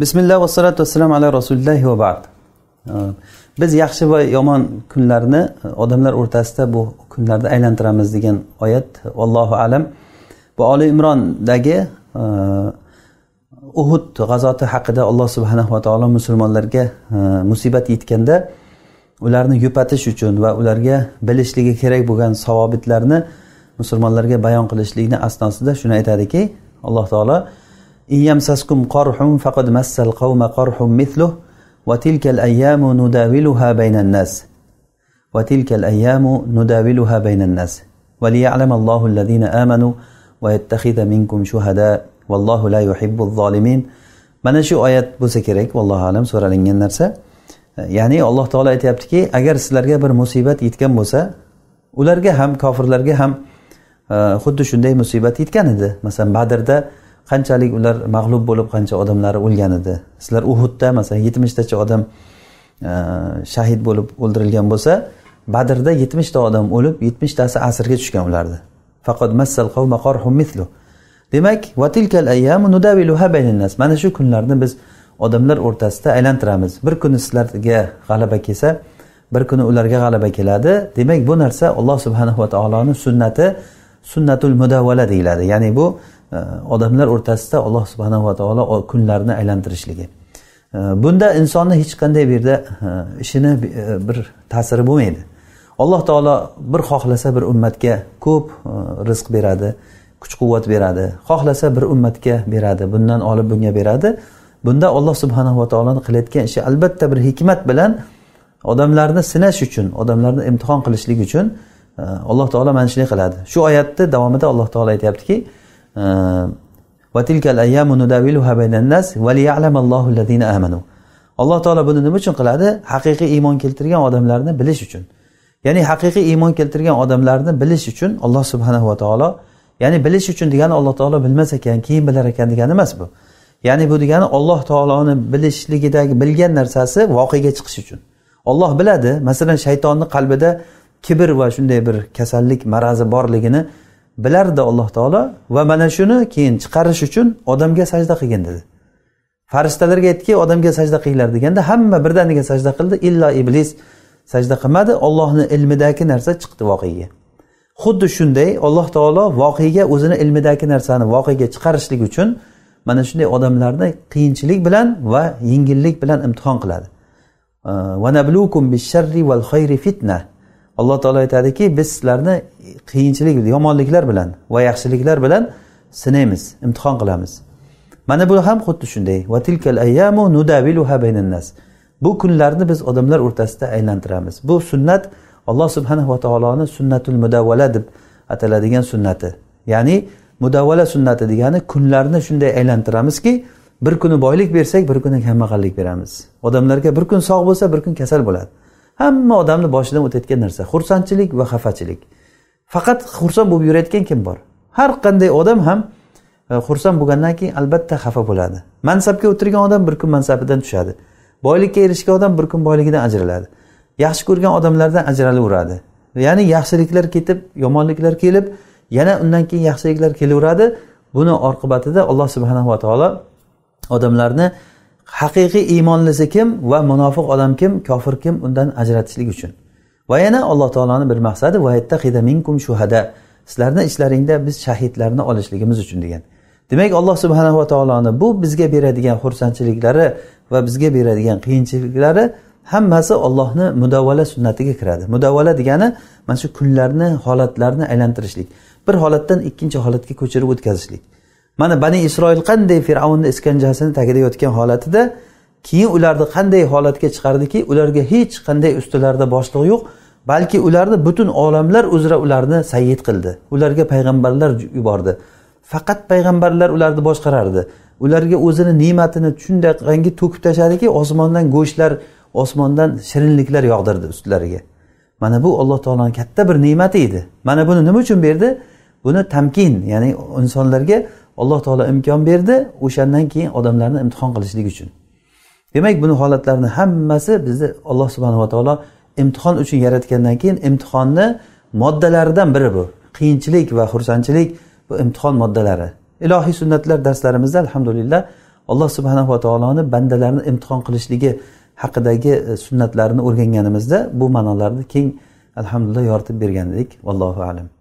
bismillah vassalotu vassalam ala rasulillohi va ba'd. Biz yaxshi va yomon kunlarni odamlar o'rtasida bu kunlarni aylantiramiz degan oyat allohu alam. Bu oli imrondagi uhud g'azoti haqida alloh subhanahu va taolo musulmonlarga musibat yetganda ularni yupatish uchun va ularga bilishligi kerak bo'lgan savobitlarni musulmonlarga bayon qilishlikni asnosida shuni aytadiki alloh taolo إن يمسسكم قرح فقد مس القوم قرح مثله وتلك الأيام نداولها بين الناس وتلك الأيام نداولها بين الناس وليعلم الله الذين آمنوا ويتخذ منكم شهداء والله لا يحب الظالمين mana shu oyat bo'lsa kerak vallohu alam so'ralingan narsa ya'ni alloh taolo aytyaptiki agar sizlarga bir musibat yetgan bo'lsa ularga ham kofirlarga ham xuddi shunday musibat yetgan edi masalan badrda qanchalik ular mag'lub bo'lib qancha odamlari o'lgan edi. Sizlar uhudda masalan yetmishtacha odam e, shahid bo'lib o'ldirilgan bo'lsa badrda yetmishta odam o'lib yetmishtasi asrga tushgan ularni faqat massal mithlu. Demak mana shu kunlarni biz odamlar o'rtasida aylantiramiz. Bir kuni sizlarga g'alaba kelsa bir kuni ularga g'alaba keladi. Demak bu narsa alloh subhanahu va taoloni sunnati sunnatul mudavvala deyiladi. Ya'ni bu odamlar o'rtasida alloh subhanava taolo kunlarni aylantirishligi. Bunda insonni hech qanday bu yerda e, ishini e, bir ta'siri bo'lmaydi. Alloh taolo bir xohlasa bir ummatga ko'p e, rizq beradi kuch quvvat beradi. Xohlasa bir ummatga beradi bundan olib bunga beradi. Bunda alloh subhanava taoloni qilayotgan ishi albatta bir hikmat bilan odamlarni sinash uchun odamlarni imtihon qilishlik uchun alloh taolo mana shunday qiladi. Shu oyatni davomida alloh taolo aytyaptiki alloh taolo buni nima uchun qiladi? Haqiqiy iymon keltirgan odamlarni bilish uchun. Ya'ni haqiqiy iymon keltirgan odamlarni bilish uchun alloh subhanahu va taolo ya'ni bilish uchun degani alloh taolo bilmas ekan keyin bilar ekan degani emas bu. Ya'ni bu degani alloh taoloni bilishligidagi bilgan narsasi voqega chiqish uchun. Olloh biladi masalan shaytonni qalbida kibr va shunday bir kasallik marazi borligini bilardi alloh taolo va mana shuni keyin chiqarish uchun odamga sajda qilgin dedi. Farishtalarga aytdiki odamga sajda qilinglar deganda hamma birdaniga sajda qildi. Illo iblis sajda qilmadi. Ollohni ilmidagi narsa chiqdi voqega xuddi shunday alloh taolo voqega o'zini ilmidagi narsani voqega chiqarishlik uchun mana shunday odamlarni qiyinchilik bilan va yengillik bilan imtihon qiladi. Fitna. Alloh taolo aytadiki biz sizlarni qiyinchilik yomonliklar bilan va yaxshiliklar bilan sinaymiz imtihon qilamiz. Mana bu ham xuddi shunday. Bu kunlarni biz odamlar o'rtasida aylantiramiz. Bu sunnat alloh subhanahu va taoloni sunnatul mudavvala deb ataladigan sunnati. Ya'ni mudavvala sunnati degani kunlarni shunday aylantiramizki bir kuni boylik bersak bir kuni kambag'allik beramiz. Odamlarga bir kun sog' bo'lsa bir kun kasal bo'ladi. Hamma odamni boshidan o'tayotgan narsa xursandchilik va xafachilik. Faqat xursand bo'lib yurayotgan kim bor? Har qanday odam ham e, xursand bo'lgandan keyin albatta xafa bo'ladi. Mansabga o'tirgan odam bir kun mansabidan tushadi. Boylikka erishgan odam bir kun boyligidan ajraladi. Yaxshi ko'rgan odamlardan ajralaveradi. Ya'ni yaxshiliklar ketib yomonliklar kelib yana undan keyin yaxshiliklar kelaveradi. Buni oqibatida alloh subhanava taolo odamlarni haqiqiy iymonlisi kim va munofiq odam kim kofir kim undan ajratishlik uchun. Va yana alloh taoloni bir maqsadi minkum shuhada sizlarni ichlaringda biz shahidlarni olishligimiz uchun degan. Demak alloh subhanava taoloni bu bizga beradigan xursandchiliklari va bizga beradigan qiyinchiliklari hammasi ollohni mudavvala sunnatiga kiradi. Mudavvala degani mana shu kunlarni holatlarni aylantirishlik. Bir holatdan ikkinchi holatga ko'chirib o'tkazishlik. Mana bani isroil qanday fir'avnni iskanjasini tagida yotgan holatida keyin ularni qanday holatga chiqardiki ularga hech qanday ustilarida boshliq yo'q balki ularni butun olamlar uzra ularni sayyid qildi. Ularga payg'ambarlar yubordi. Faqat payg'ambarlar ularni boshqarardi. Ularga o'zini ne'matini shunday rangi to'kib tashladiki osmondan go'shtlar osmondan shirinliklar yog'dirdi ustlariga. Mana bu alloh taoloni katta bir ne'mati edi. Mana buni nima uchun berdi? Buni tamkin ya'ni insonlarga alloh taolo imkon berdi o'shandan keyin odamlarni imtihon qilishlik uchun. Demak buni holatlarni hammasi bizni alloh subhanava taolo imtihon uchun yaratgandan keyin imtihonni moddalaridan biri bu. Qiyinchilik va xursandchilik bu imtihon moddalari. Ilohiy sunnatlar darslarimizda alhamdulillah alloh subhanava taoloni bandalarni imtihon qilishligi haqidagi e, sunnatlarni sunnatlarini o'rganganimizda bu ma'nolarni keng alhamdulillah yoritib bergan edik vallohu alam.